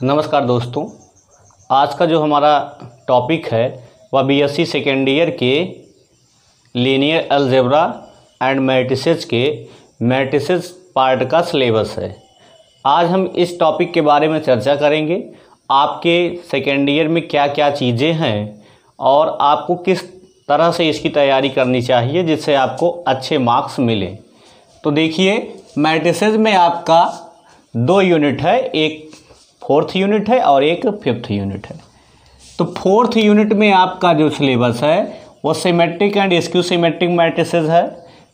नमस्कार दोस्तों, आज का जो हमारा टॉपिक है, वह बीएससी सेकेंड ईयर के लीनियर अलजेब्रा एंड मैट्रिसेस के मैट्रिसेस पार्ट का सिलेबस है। आज हम इस टॉपिक के बारे में चर्चा करेंगे, आपके सेकेंड ईयर में क्या क्या चीज़ें हैं और आपको किस तरह से इसकी तैयारी करनी चाहिए जिससे आपको अच्छे मार्क्स मिलें। तो देखिए मैट्रिसेस में आपका दो यूनिट है, एक फोर्थ यूनिट है और एक फिफ्थ यूनिट है। तो फोर्थ यूनिट में आपका जो सिलेबस है, वो symmetric and skew symmetric matrices है।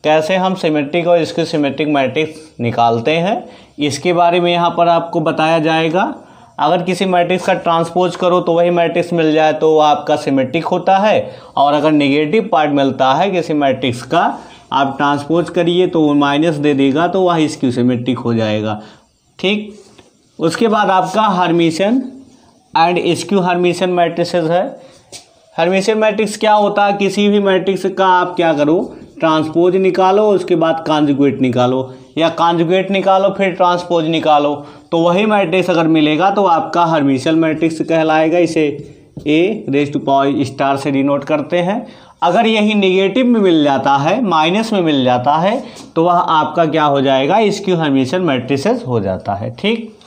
कैसे हम सिमेट्रिक और स्क्यू सिमेट्रिक मैट्रिक्स निकालते हैं, इसके बारे में यहाँ पर आपको बताया जाएगा। अगर किसी मैट्रिक्स का ट्रांसपोज करो तो वही मैट्रिक्स मिल जाए तो वो आपका सिमेट्रिक होता है। और अगर नेगेटिव पार्ट मिलता है किसी मैट्रिक्स का, आप ट्रांसपोज करिए तो वो माइनस दे देगा तो वह स्क्यू सिमेट्रिक हो जाएगा। ठीक? उसके बाद आपका Hermitian and skew Hermitian matrices है। हार्मिशन मैट्रिक्स क्या होता है? किसी भी मैट्रिक्स का आप क्या करो? ट्रांसपोज निकालो, उसके बाद कांजुगेट निकालो। या कांजुगेट निकालो, फिर ट्रांसपोज निकालो। तो वही मैट्रिक्स अगर मिलेगा तो आपका हर्मिशन मैट्रिक्स कहलाएगा। इसे A raise to power star से डिनोट करते हैं। अगर यही नेगेटिव में मिल जाता है माइनस में मिल जाता है तो वह आपका क्या हो जाएगा? इसकी हर्मिशन मैट्रिसेस हो जाता है। ठीक?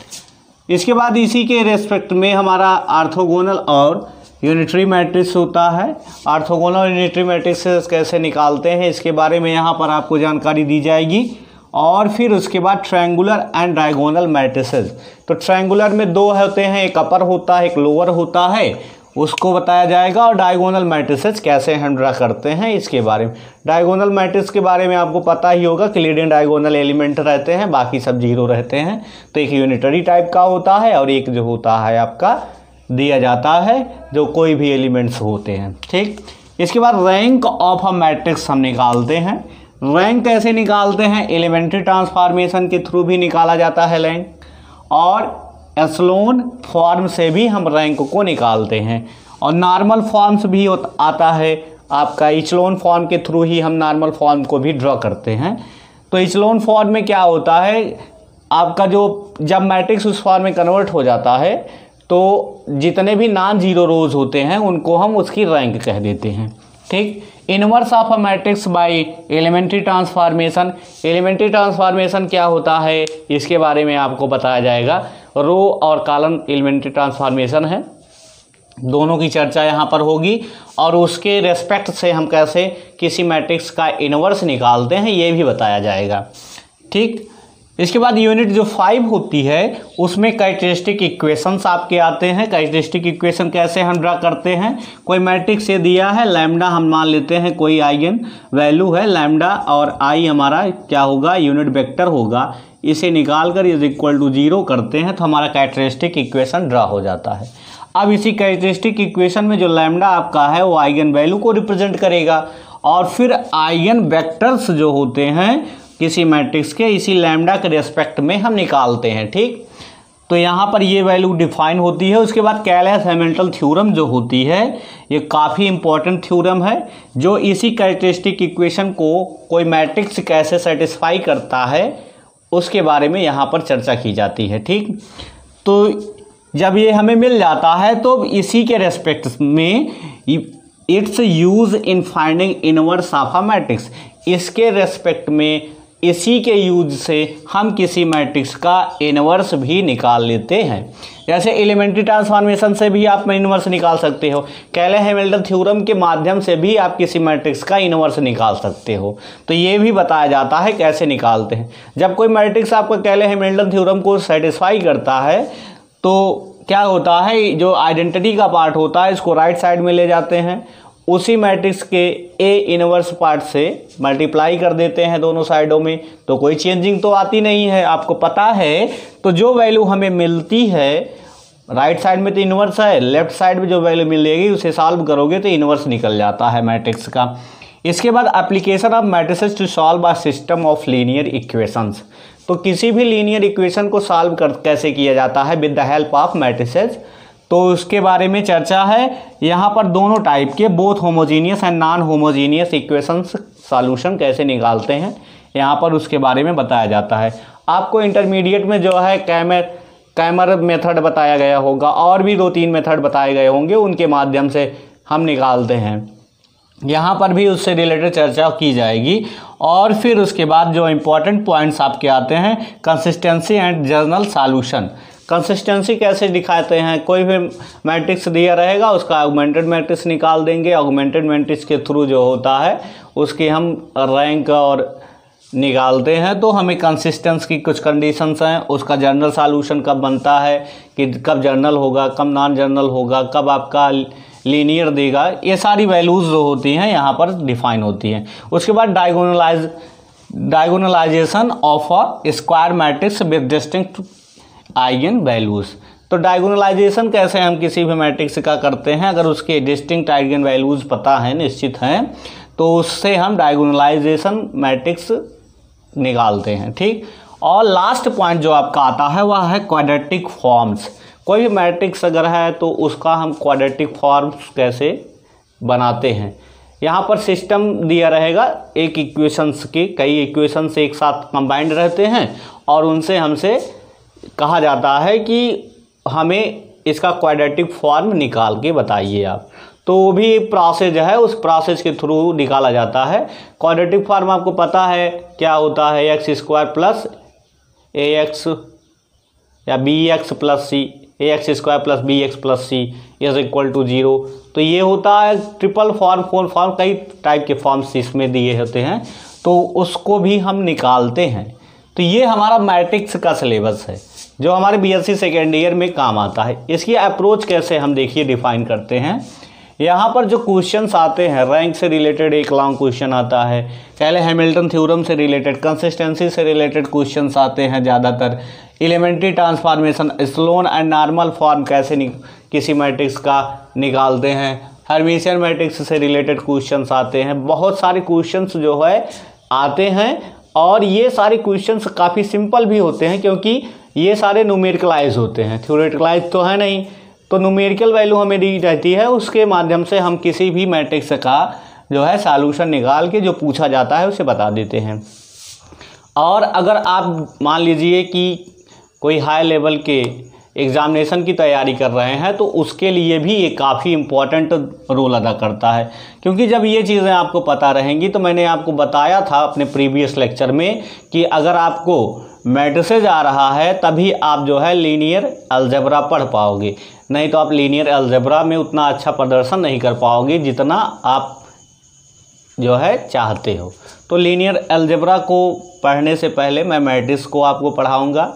इसके बाद इसी के रेस्पेक्ट में हमारा आर्थोगोनल और यूनिट्री मैट्रिक्स होता है। आर्थोगोनल और यूनिटरी मैट्रिक्स कैसे निकालते हैं, इसके बारे में यहाँ पर आपको जानकारी दी जाएगी। और फिर उसके बाद ट्रायंगुलर एंड डायगोनल मैट्रिसेस। तो ट्रायंगुलर में दो होते हैं, एक अपर होता है, एक लोअर होता है। उसको बताया जाएगा और डायगोनल मैट्रिसेस कैसे हम ड्रा करते हैं इसके बारे में। डायगोनल मैट्रिक्स के बारे में आपको पता ही होगा कि लीडिंग डायगोनल एलिमेंट रहते हैं, बाकी सब ज़ीरो रहते हैं। तो एक यूनिटरी टाइप का होता है और एक जो होता है आपका, दिया जाता है, जो कोई भी एलिमेंट्स होते हैं। ठीक? इसके बाद रैंक ऑफ़ अ मैट्रिक्स हम निकालते हैं। रैंक कैसे निकालते हैं? एलिमेंट्री ट्रांसफॉर्मेशन के थ्रू भी निकाला जाता है रैंक और एस्लोन फॉर्म से भी हम रैंक को निकालते हैं। और नॉर्मल फॉर्म्स भी आता है। आपका इचलोन फॉर्म के थ्रू ही हम नॉर्मल फॉर्म को भी ड्रॉ करते हैं। तो इचलोन फॉर्म में क्या होता है? आपका जो जब मैट्रिक्स उस फॉर्म में कन्वर्ट हो जाता है तो जितने भी नॉन ज़ीरो रोज होते हैं, उनको हम उसकी रैंक कह देते हैं। ठीक? Inverse of a matrix by elementary transformation. Elementary transformation क्या होता है? इसके बारे में आपको बताया जाएगा। रो और कॉलम एलिमेंट्री ट्रांसफॉर्मेशन है। दोनों की चर्चा यहाँ पर होगी और उसके रेस्पेक्ट से हम कैसे किसी मैट्रिक्स का इनवर्स निकालते हैं, ये भी बताया जाएगा। ठीक? इसके बाद यूनिट जो फाइव होती है, उसमें कैरेक्टरिस्टिक इक्वेशंस आपके आते हैं। कैरेक्टरिस्टिक इक्वेशन कैसे हम ड्रा करते हैं? कोई मैट्रिक्स से दिया है लैम्डा हम मान लेते हैं, कोई आइगन वैल्यू है लैम्डा और आई हमारा क्या होगा? यूनिट वेक्टर होगा। इसे निकाल कर इज़ इक्वल टू ज़ीरो करते हैं तो हमारा कैरेक्टरिस्टिक इक्वेशन ड्रा हो जाता है। अब इसी कैरेक्टरिस्टिक इक्वेशन में जो लैम्डा आपका है, वो आइगन वैल्यू को रिप्रेजेंट करेगा। और फिर आइगन वेक्टर्स जो होते हैं किसी मैट्रिक्स के इसी लैम्डा के रेस्पेक्ट में हम निकालते हैं, ठीक? तो यहाँ पर ये वैल्यू डिफाइन होती है, उसके बाद कैलस हैमिल्टन थ्योरम जो होती है, ये काफ़ी इंपॉर्टेंट थ्योरम है, जो इसी कैरेक्टरिस्टिक इक्वेशन को कोई मैट्रिक्स कैसे सेटिस्फाई करता है, उसके बारे में यहाँ पर चर्चा की जाती है, ठीक? तो जब ये हमें मिल जाता है तो इसी के रेस्पेक्ट में it's use in finding inverse of a matrix इसके रेस्पेक्ट में इसी के यूज़ से हम किसी मैट्रिक्स का इनवर्स भी निकाल लेते हैं। जैसे एलिमेंट्री ट्रांसफॉर्मेशन से भी आप इनवर्स निकाल सकते हो। कैले हेमिल्टन थ्योरम के माध्यम से भी आप किसी मैट्रिक्स का इनवर्स निकाल सकते हो। तो ये भी बताया जाता है कैसे निकालते हैं। जब कोई मैट्रिक्स आपका कैले हेमिल्टन थ्योरम को सेटिस्फाई करता है तो क्या होता है, जो आइडेंटिटी का पार्ट होता है, इसको राइट साइड में ले जाते हैं। उसी मैट्रिक्स के ए इनवर्स पार्ट से मल्टीप्लाई कर देते हैं दोनों साइडों में तो कोई चेंजिंग तो आती नहीं है। आपको पता है तो जो वैल्यू हमें मिलती है राइट right साइड में तो इनवर्स है लेफ़्ट साइड में जो वैल्यू मिलेगी, उसे सॉल्व करोगे तो इनवर्स निकल जाता है मैट्रिक्स का। इसके बाद application of matrices to solve a system of linear equations तो किसी भी लीनियर इक्वेशन को सॉल्व कर, कैसे किया जाता है? With the help of matrices तो उसके बारे में चर्चा है। यहाँ पर दोनों टाइप के both homogeneous and non homogeneous equations solution कैसे निकालते हैं, यहाँ पर उसके बारे में बताया जाता है। आपको इंटरमीडिएट में जो है कैमर कैमर मेथड बताया गया होगा, और भी दो तीन मेथड बताए गए होंगे, उनके माध्यम से हम निकालते हैं। यहाँ पर भी उससे रिलेटेड चर्चा की जाएगी, और फिर उसके बाद जो इम्पोर्टेंट पॉइंट्स आपके आते हैं consistency and general solution consistency कैसे दिखाते हैं? कोई भी मैट्रिक्स दिया रहेगा, उसका ऑगमेंटेड मैट्रिक्स निकाल देंगे। ऑगमेंटेड मैट्रिक्स के थ्रू जो होता है, उसकी हम रैंक और निकालते हैं तो हमें कंसिस्टेंस की कुछ कंडीशंस हैं। उसका जर्नल सॉल्यूशन कब बनता है, कि कब जर्नल होगा, कब नॉन जर्नल होगा, कब आपका लीनियर देगा, ये सारी वैल्यूज़ जो होती हैं, यहाँ पर डिफाइन होती हैं। उसके बाद diagonalize diagonalization of a square matrix with distinct eigen values. तो डायगोनलाइजेशन कैसे हम किसी भी मैट्रिक्स का करते हैं? अगर उसके डिस्टिंक्ट आइगन वैल्यूज़ पता है, निश्चित हैं तो उससे हम डायगोनलाइजेशन मैट्रिक्स निकालते हैं, ठीक? और लास्ट पॉइंट जो आपका आता है, वह है क्वाड्रेटिक फॉर्म्स कोई भी मैट्रिक्स अगर है तो उसका हम क्वाड्रेटिक फॉर्म्स कैसे बनाते हैं? यहाँ पर सिस्टम दिया रहेगा, एक इक्वेशंस के, कई इक्वेशंस एक साथ कंबाइंड रहते हैं, और उनसे हमसे कहा जाता है कि हमें इसका क्वाड्रेटिक फॉर्म निकाल के बताइए आप। तो वो भी प्रोसेस है, उस प्रोसेस के थ्रू निकाला जाता है। क्वाड्रेटिक फॉर्म आपको पता है क्या होता है x square plus a x या b x plus c a x square plus b x plus c is equal to zero तो ये होता है ट्रिपल फॉर्म फोर फॉर्म कई टाइप के फॉर्म्स इसमें दिए होते हैं। तो उसको भी हम निकालते हैं। तो ये हमारा मैट्रिक्स का सिलेबस है, जो हमारे बीएससी सेकेंड ईयर में काम आता है। इसकी अप्रोच कैसे हम देखिए डिफाइन करते हैं। यहाँ पर जो क्वेश्चंस आते हैं रैंक से रिलेटेड एक लॉन्ग क्वेश्चन आता है, पहले हैमिल्टन थ्योरम से रिलेटेड कंसिस्टेंसी से रिलेटेड क्वेश्चंस आते हैं ज़्यादातर। Elementary transformation echelon and normal form कैसे किसी मैट्रिक्स का निकालते हैं। हरमीशियन मैट्रिक्स से रिलेटेड क्वेश्चंस आते हैं। बहुत सारे क्वेश्चंस जो है, आते हैं। और ये सारे क्वेश्चन काफ़ी सिंपल भी होते हैं क्योंकि ये सारे न्यूमेरिकलाइज होते हैं। थ्योरेटिकलाइज तो है नहीं। तो न्यूमेरिकल वैल्यू हमें दी रहती है, उसके माध्यम से हम किसी भी मैट्रिक्स का जो है सॉल्यूशन निकाल के जो पूछा जाता है, उसे बता देते हैं। और अगर आप मान लीजिए कि कोई हाई लेवल के एग्ज़ामिनेशन की तैयारी कर रहे हैं तो उसके लिए भी ये काफ़ी इंपॉर्टेंट रोल अदा करता है। क्योंकि जब ये चीज़ें आपको पता रहेंगी तो मैंने आपको बताया था अपने प्रीवियस लेक्चर में कि अगर आपको मेडिसेज आ रहा है, तभी आप जो है लीनियर अलजबरा पढ़ पाओगे। नहीं तो आप लीनियर अलजबरा में उतना अच्छा प्रदर्शन नहीं कर पाओगे जितना आप जो है चाहते हो। तो लीनियर अलजबरा को पढ़ने से पहले मैं मैट्रिक्स को आपको पढ़ाऊँगा।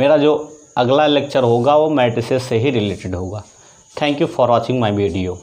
मेरा जो अगला लेक्चर होगा वो मैट्रिसेस से ही रिलेटेड होगा। Thank you for watching my video